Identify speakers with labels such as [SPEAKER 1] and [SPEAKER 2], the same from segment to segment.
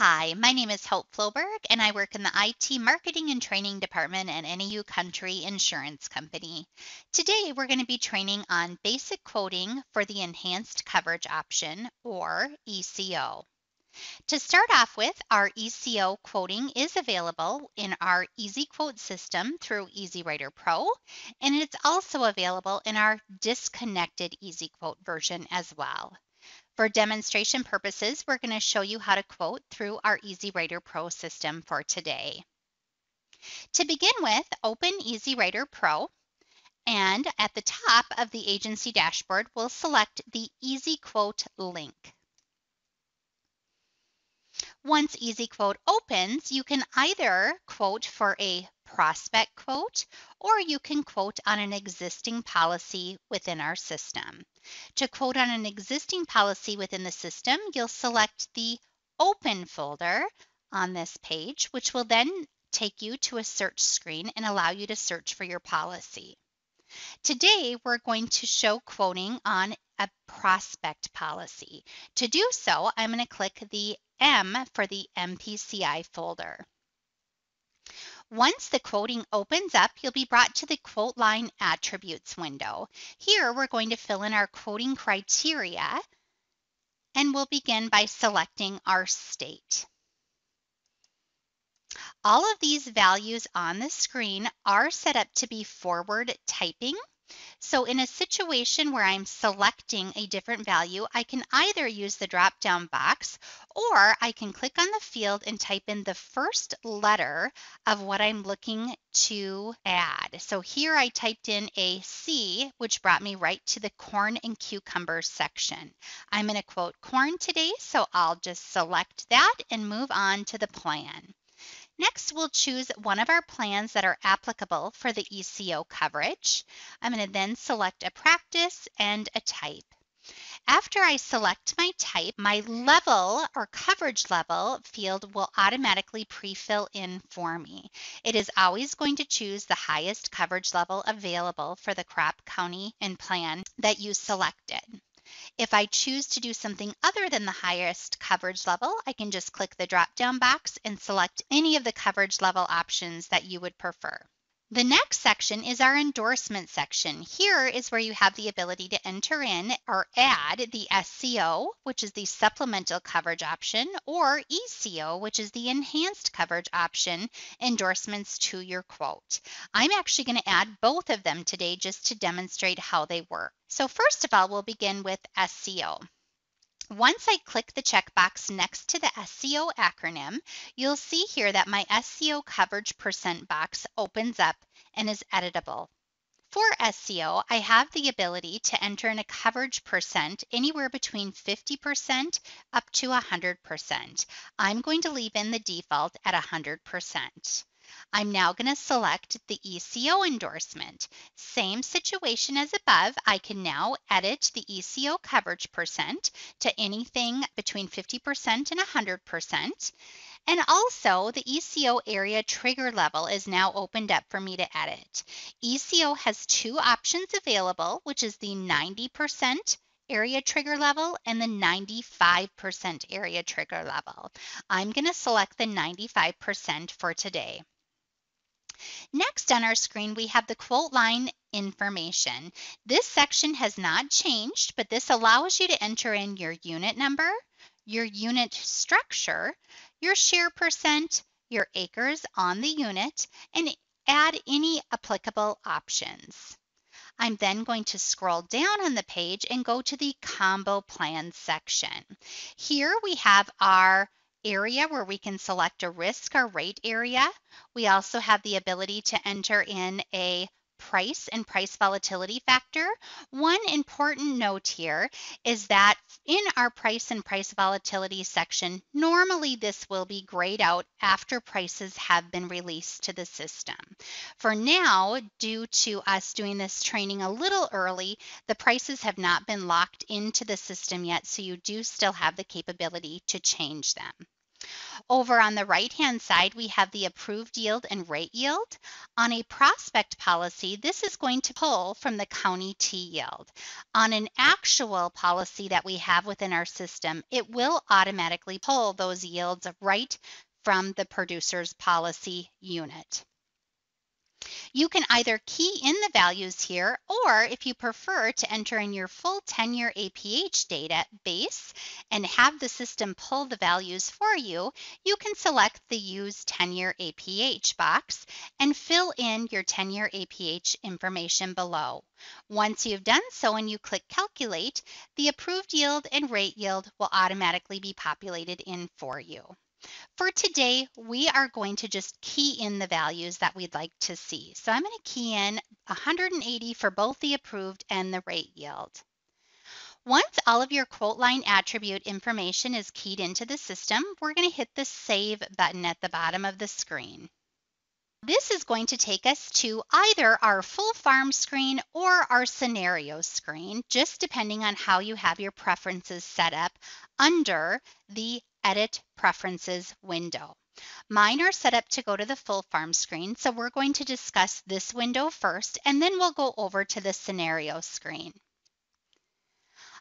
[SPEAKER 1] Hi, my name is Hope Floberg, and I work in the IT Marketing and Training Department at NAU Country Insurance Company. Today, we're going to be training on basic quoting for the Enhanced Coverage Option, or ECO. To start off with, our ECO quoting is available in our Easy Quote system through EasyWriter Pro, and it's also available in our disconnected Easy Quote version as well. For demonstration purposes, we're going to show you how to quote through our EasyWriter Pro system for today. To begin with, open EasyWriter Pro, and at the top of the agency dashboard, we'll select the EasyQuote link. Once EasyQuote opens, you can either quote for a prospect quote, or you can quote on an existing policy within our system. To quote on an existing policy within the system, you'll select the Open folder on this page, which will then take you to a search screen and allow you to search for your policy. Today, we're going to show quoting on a prospect policy. To do so, I'm going to click the M for the MPCI folder. Once the quoting opens up, you'll be brought to the quote line attributes window. Here, we're going to fill in our quoting criteria, and we'll begin by selecting our state. All of these values on the screen are set up to be forward typing, so in a situation where I'm selecting a different value, I can either use the drop-down box or I can click on the field and type in the first letter of what I'm looking to add. So here I typed in a C, which brought me right to the corn and cucumbers section. I'm going to quote corn today, so I'll just select that and move on to the plan. Next, we'll choose one of our plans that are applicable for the ECO coverage. I'm going to then select a practice and a type. After I select my type, my level or coverage level field will automatically pre-fill in for me. It is always going to choose the highest coverage level available for the crop county and plan that you selected. If I choose to do something other than the highest coverage level, I can just click the drop down box and select any of the coverage level options that you would prefer. The next section is our endorsement section. Here is where you have the ability to enter in or add the SCO, which is the supplemental coverage option, or ECO, which is the enhanced coverage option, endorsements to your quote. I'm actually going to add both of them today just to demonstrate how they work. So first of all, we'll begin with SCO. Once I click the checkbox next to the SCO acronym, you'll see here that my SCO coverage percent box opens up and is editable. For SCO, I have the ability to enter in a coverage percent anywhere between 50% up to 100%. I'm going to leave in the default at 100%. I'm now going to select the ECO endorsement. Same situation as above, I can now edit the ECO coverage percent to anything between 50% and 100%. And also the ECO area trigger level is now opened up for me to edit. ECO has two options available, which is the 90% area trigger level and the 95% area trigger level. I'm going to select the 95% for today. Next on our screen, we have the quote line information. This section has not changed, but this allows you to enter in your unit number, your unit structure, your share percent, your acres on the unit, and add any applicable options. I'm then going to scroll down on the page and go to the combo plan section. Here we have our area where we can select a risk or rate area. We also have the ability to enter in a price and price volatility factor. One important note here is that in our price and price volatility section, normally this will be grayed out after prices have been released to the system. For now, due to us doing this training a little early, the prices have not been locked into the system yet, so you do still have the capability to change them. Over on the right-hand side, we have the approved yield and rate yield. On a prospect policy, this is going to pull from the county T yield. On an actual policy that we have within our system, it will automatically pull those yields right from the producer's policy unit. You can either key in the values here, or if you prefer to enter in your full 10-year APH database and have the system pull the values for you, you can select the Use 10-year APH box and fill in your 10-year APH information below. Once you've done so and you click Calculate, the approved yield and rate yield will automatically be populated in for you. For today, we are going to just key in the values that we'd like to see. So I'm going to key in 180 for both the approved and the rate yield. Once all of your quote line attribute information is keyed into the system, we're going to hit the Save button at the bottom of the screen. This is going to take us to either our full farm screen or our scenario screen, just depending on how you have your preferences set up under the Edit Preferences window. Mine are set up to go to the full farm screen, so we're going to discuss this window first, and then we'll go over to the scenario screen.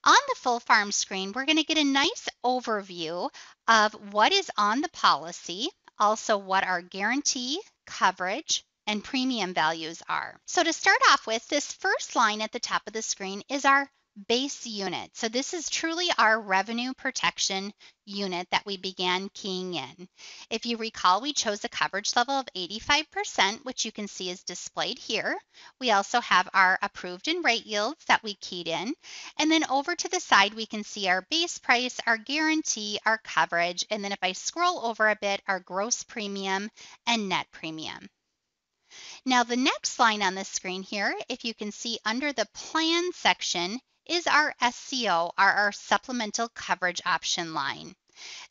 [SPEAKER 1] On the full farm screen, we're going to get a nice overview of what is on the policy, also what our guarantee, coverage, and premium values are. So to start off with, this first line at the top of the screen is our base unit. So this is truly our revenue protection unit that we began keying in. If you recall, we chose a coverage level of 85%, which you can see is displayed here. We also have our approved and rate yields that we keyed in. And then over to the side, we can see our base price, our guarantee, our coverage. And then if I scroll over a bit, our gross premium and net premium. Now the next line on the screen here, if you can see under the plan section, is our SCO, our, our supplemental coverage option line.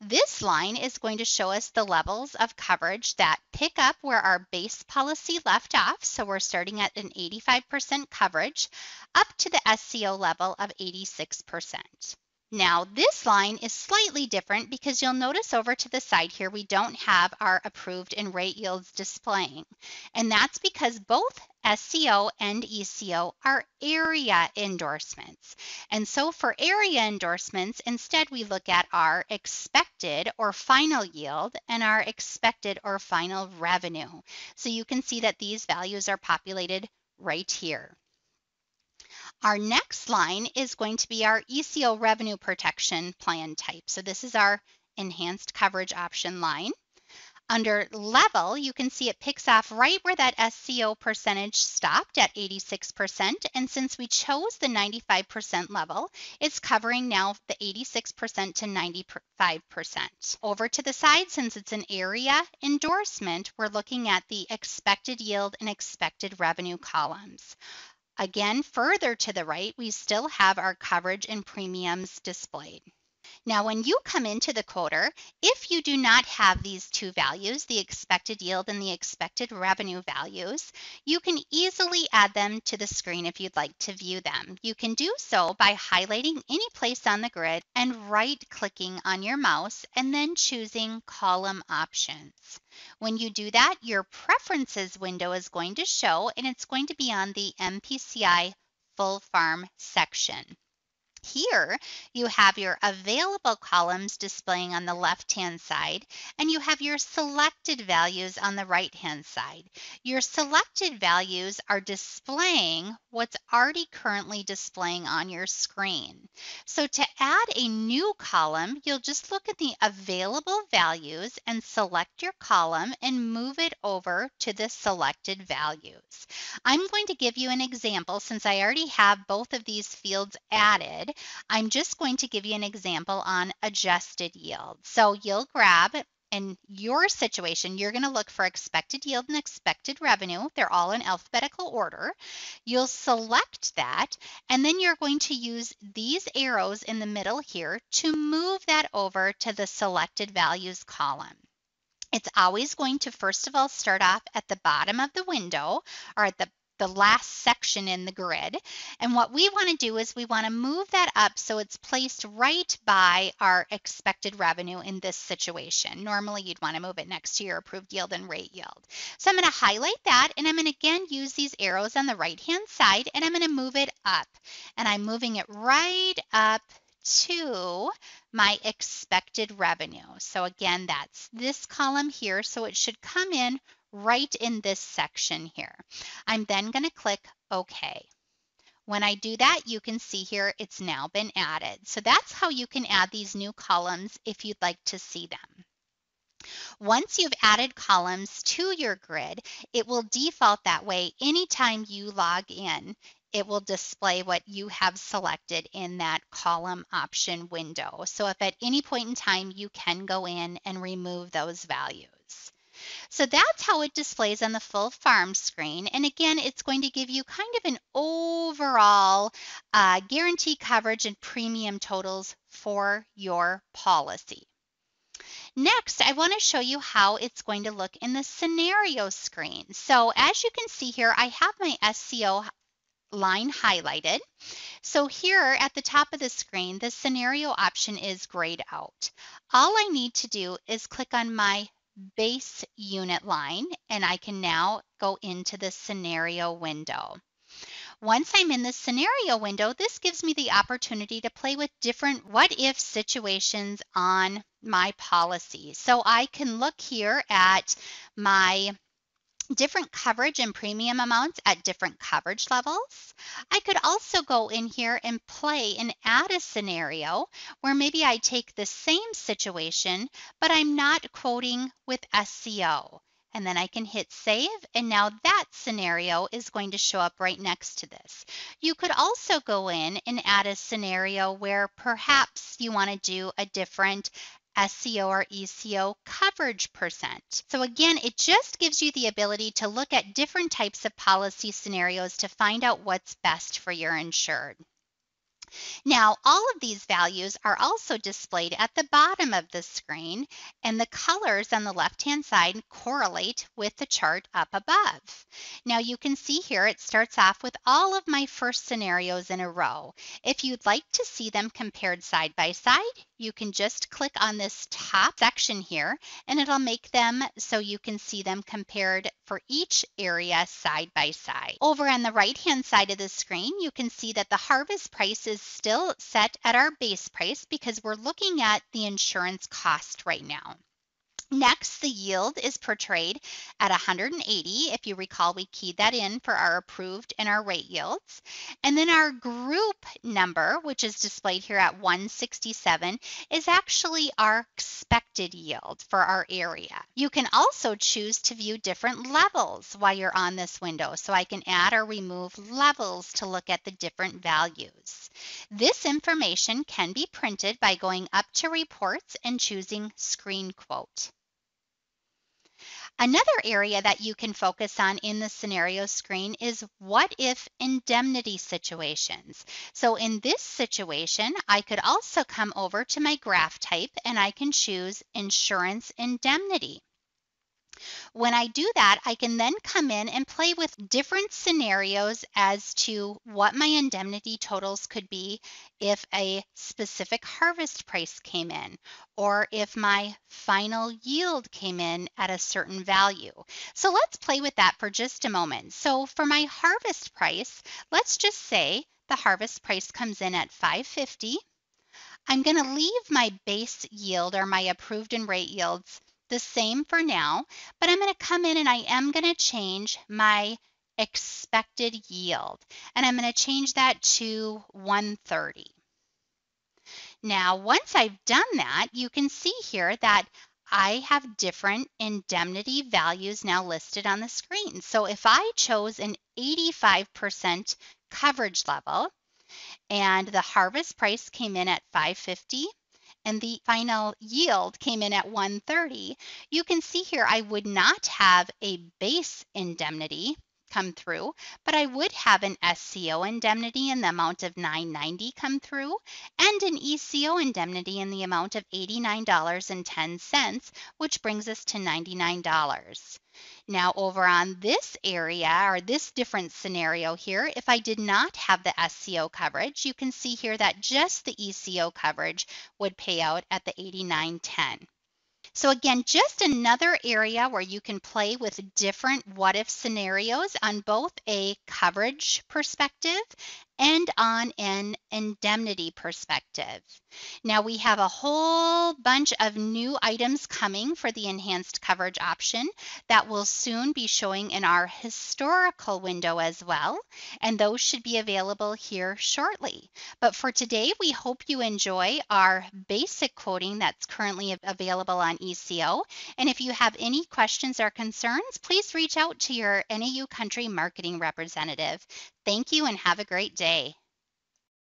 [SPEAKER 1] This line is going to show us the levels of coverage that pick up where our base policy left off. So we're starting at an 85% coverage up to the SCO level of 86%. Now this line is slightly different because you'll notice over to the side here we don't have our approved and rate yields displaying. And that's because both SCO and ECO are area endorsements. And so for area endorsements, instead we look at our expected or final yield and our expected or final revenue. So you can see that these values are populated right here. Our next line is going to be our ECO revenue protection plan type. So this is our enhanced coverage option line. Under level, you can see it picks off right where that SCO percentage stopped at 86%. And since we chose the 95% level, it's covering now the 86% to 95%. Over to the side, since it's an area endorsement, we're looking at the expected yield and expected revenue columns. Again, further to the right, we still have our coverage and premiums displayed. Now, when you come into the quoter, if you do not have these two values, the expected yield and the expected revenue values, you can easily add them to the screen if you'd like to view them. You can do so by highlighting any place on the grid and right-clicking on your mouse and then choosing Column Options. When you do that, your Preferences window is going to show and it's going to be on the MPCI Full Farm section. Here you have your available columns displaying on the left-hand side, and you have your selected values on the right-hand side. Your selected values are displaying what's already currently displaying on your screen. So to add a new column, you'll just look at the available values and select your column and move it over to the selected values. I'm going to give you an example since I already have both of these fields added. I'm just going to give you an example on adjusted yield. So you'll grab in your situation, you're going to look for expected yield and expected revenue. They're all in alphabetical order. You'll select that, and then you're going to use these arrows in the middle here to move that over to the selected values column. It's always going to, first of all, start off at the bottom of the window or at the the last section in the grid. And what we want to do is we want to move that up so it's placed right by our expected revenue in this situation. Normally you'd want to move it next to your approved yield and rate yield. So I'm going to highlight that and I'm going to again use these arrows on the right hand side and I'm going to move it up. And I'm moving it right up to my expected revenue. So again, that's this column here. So it should come in right in this section here. I'm then going to click OK. When I do that, you can see here it's now been added. So that's how you can add these new columns if you'd like to see them. Once you've added columns to your grid, it will default that way anytime you log in. It will display what you have selected in that column option window. So if at any point in time you can go in and remove those values. So that's how it displays on the full farm screen. And again, it's going to give you kind of an overall uh, guarantee coverage and premium totals for your policy. Next, I want to show you how it's going to look in the scenario screen. So as you can see here, I have my SCO line highlighted. So here at the top of the screen, the scenario option is grayed out. All I need to do is click on my base unit line and I can now go into the scenario window. Once I'm in the scenario window, this gives me the opportunity to play with different what if situations on my policy. So I can look here at my different coverage and premium amounts at different coverage levels. I could also go in here and play and add a scenario where maybe I take the same situation, but I'm not quoting with SCO. And then I can hit save, and now that scenario is going to show up right next to this. You could also go in and add a scenario where perhaps you want to do a different SCO or ECO coverage percent. So again, it just gives you the ability to look at different types of policy scenarios to find out what's best for your insured. Now, all of these values are also displayed at the bottom of the screen, and the colors on the left-hand side correlate with the chart up above. Now, you can see here it starts off with all of my first scenarios in a row. If you'd like to see them compared side by side, you can just click on this top section here, and it'll make them so you can see them compared for each area side by side. Over on the right-hand side of the screen, you can see that the harvest price is still set at our base price because we're looking at the insurance cost right now. Next, the yield is portrayed at 180. If you recall, we keyed that in for our approved and our rate yields. And then our group number, which is displayed here at 167, is actually our expected yield for our area. You can also choose to view different levels while you're on this window. So I can add or remove levels to look at the different values. This information can be printed by going up to reports and choosing screen quote. Another area that you can focus on in the scenario screen is what if indemnity situations. So in this situation, I could also come over to my graph type and I can choose insurance indemnity. When I do that, I can then come in and play with different scenarios as to what my indemnity totals could be if a specific harvest price came in, or if my final yield came in at a certain value. So let's play with that for just a moment. So for my harvest price, let's just say the harvest price comes in at 550. I'm going to leave my base yield or my approved and rate yields the same for now, but I'm going to come in and I am going to change my expected yield. And I'm going to change that to 130. Now, once I've done that, you can see here that I have different indemnity values now listed on the screen. So if I chose an 85% coverage level and the harvest price came in at 550, and the final yield came in at 130, you can see here I would not have a base indemnity come through, but I would have an SCO indemnity in the amount of 990 come through and an ECO indemnity in the amount of $89.10, which brings us to $99. Now over on this area or this different scenario here, if I did not have the SCO coverage, you can see here that just the ECO coverage would pay out at the 89.10. So again, just another area where you can play with different what if scenarios on both a coverage perspective and on an indemnity perspective. Now we have a whole bunch of new items coming for the enhanced coverage option that will soon be showing in our historical window as well, and those should be available here shortly. But for today, we hope you enjoy our basic quoting that's currently available on ECO. And if you have any questions or concerns, please reach out to your NAU country marketing representative. Thank you and have a great day day.